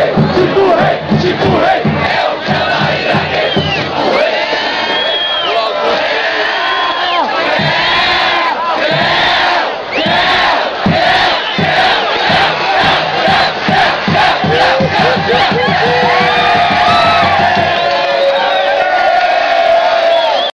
Okay.